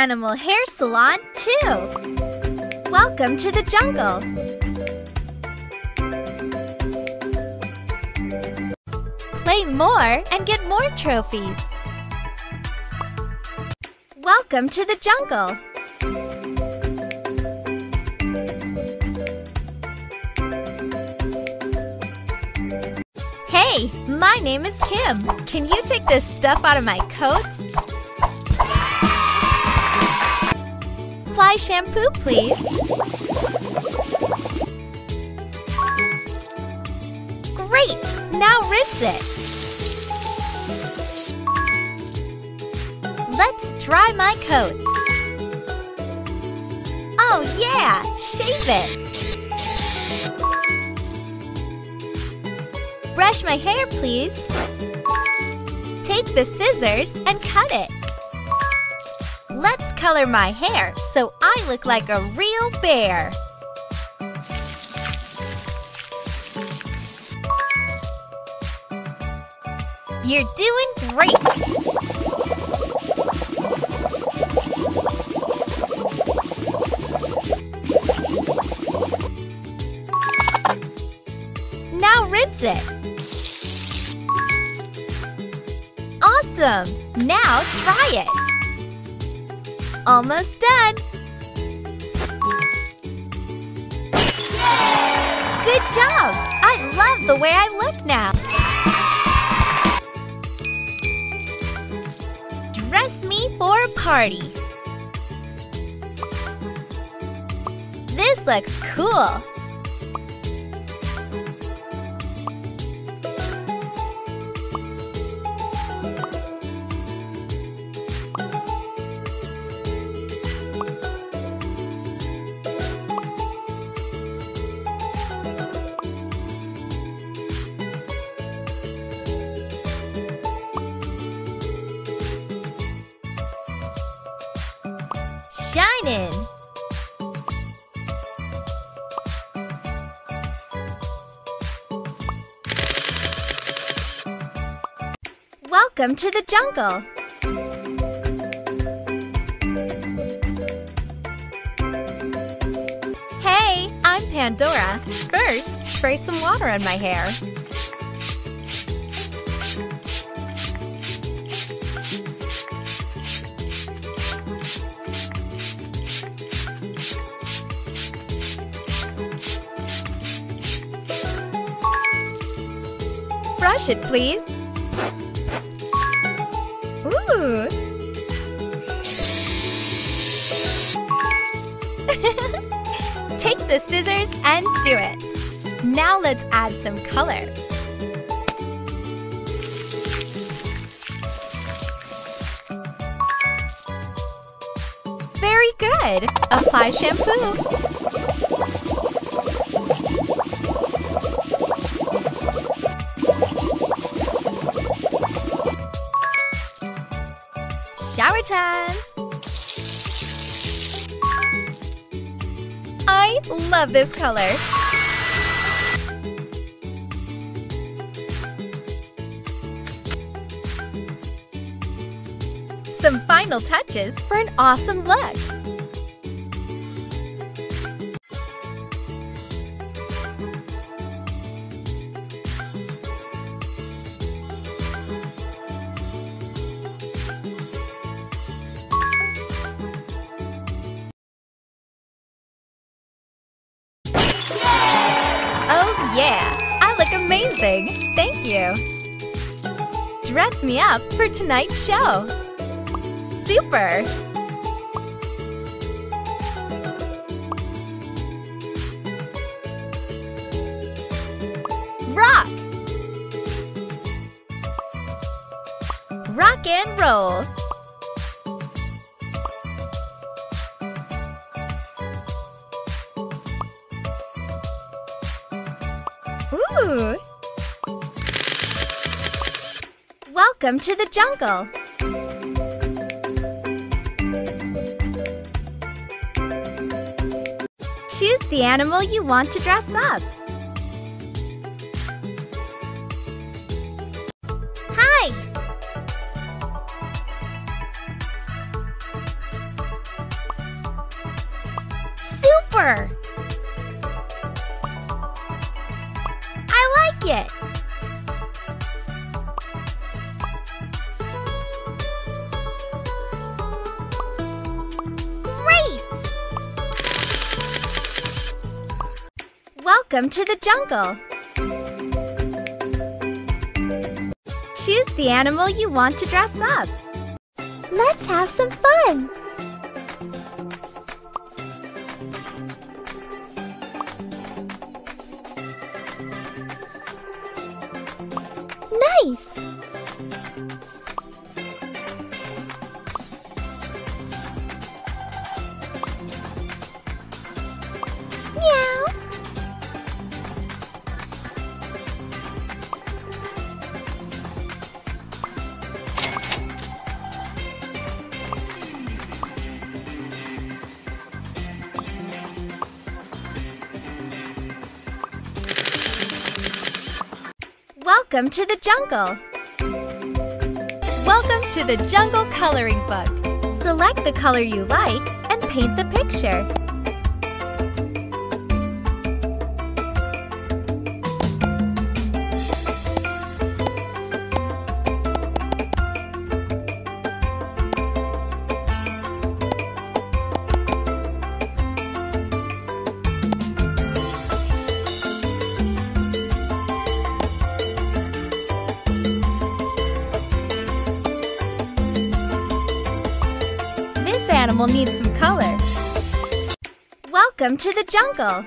animal hair salon, too. Welcome to the jungle. Play more and get more trophies. Welcome to the jungle. Hey, my name is Kim. Can you take this stuff out of my coat? Apply shampoo, please. Great! Now rinse it. Let's dry my coat. Oh yeah! Shave it! Brush my hair, please. Take the scissors and cut it. Let's color my hair so I look like a real bear. You're doing great! Now rinse it. Awesome! Now try it. Almost done. Good job! I love the way I look now. Dress me for a party. This looks cool. Shining. Welcome to the jungle. Hey, I'm Pandora. First, spray some water on my hair. Brush it, please. Ooh. Take the scissors and do it. Now let's add some color. Very good. Apply shampoo. Time! I love this color. Some final touches for an awesome look. Thank you. Dress me up for tonight's show. Super. Rock. Rock and roll. Ooh! Welcome to the jungle. Choose the animal you want to dress up. Hi! super! I like it! Welcome to the jungle! Choose the animal you want to dress up. Let's have some fun! Nice! Welcome to the jungle. Welcome to the Jungle Coloring Book. Select the color you like and paint the picture. Animal needs some color. Welcome to the jungle.